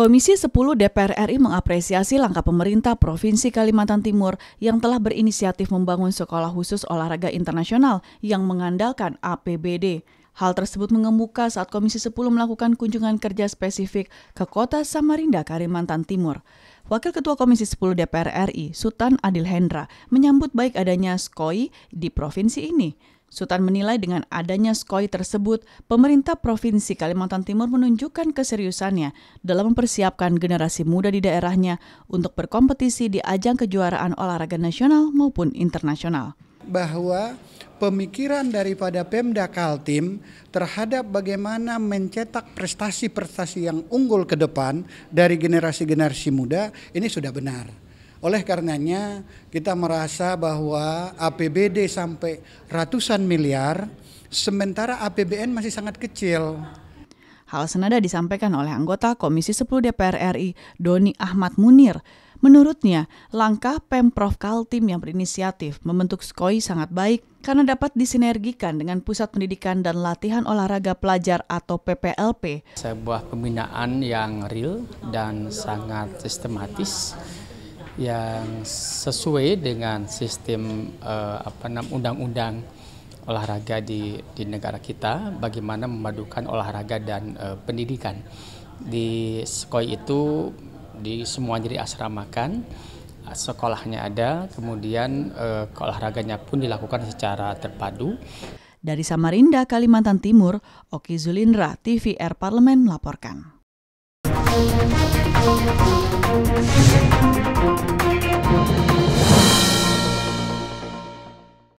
Komisi 10 DPR RI mengapresiasi langkah pemerintah Provinsi Kalimantan Timur yang telah berinisiatif membangun sekolah khusus olahraga internasional yang mengandalkan APBD. Hal tersebut mengemuka saat Komisi 10 melakukan kunjungan kerja spesifik ke kota Samarinda, Kalimantan Timur. Wakil Ketua Komisi 10 DPR RI, Sultan Adil Hendra, menyambut baik adanya SKOI di provinsi ini. Sultan menilai dengan adanya SKOI tersebut, pemerintah Provinsi Kalimantan Timur menunjukkan keseriusannya dalam mempersiapkan generasi muda di daerahnya untuk berkompetisi di ajang kejuaraan olahraga nasional maupun internasional. Bahwa pemikiran daripada Pemda Kaltim terhadap bagaimana mencetak prestasi-prestasi yang unggul ke depan dari generasi-generasi muda ini sudah benar. Oleh karenanya kita merasa bahwa APBD sampai ratusan miliar sementara APBN masih sangat kecil. Hal senada disampaikan oleh anggota Komisi 10 DPR RI Doni Ahmad Munir. Menurutnya, langkah Pemprov Kaltim yang berinisiatif membentuk SKOI sangat baik karena dapat disinergikan dengan Pusat Pendidikan dan Latihan Olahraga Pelajar atau PPLP. Sebuah pembinaan yang real dan sangat sistematis yang sesuai dengan sistem uh, apa undang-undang olahraga di di negara kita bagaimana memadukan olahraga dan uh, pendidikan di SKOI itu di semua jadi asramakan sekolahnya ada kemudian uh, olahraganya pun dilakukan secara terpadu dari Samarinda Kalimantan Timur Oki Zulindra TVR Parlemen melaporkan.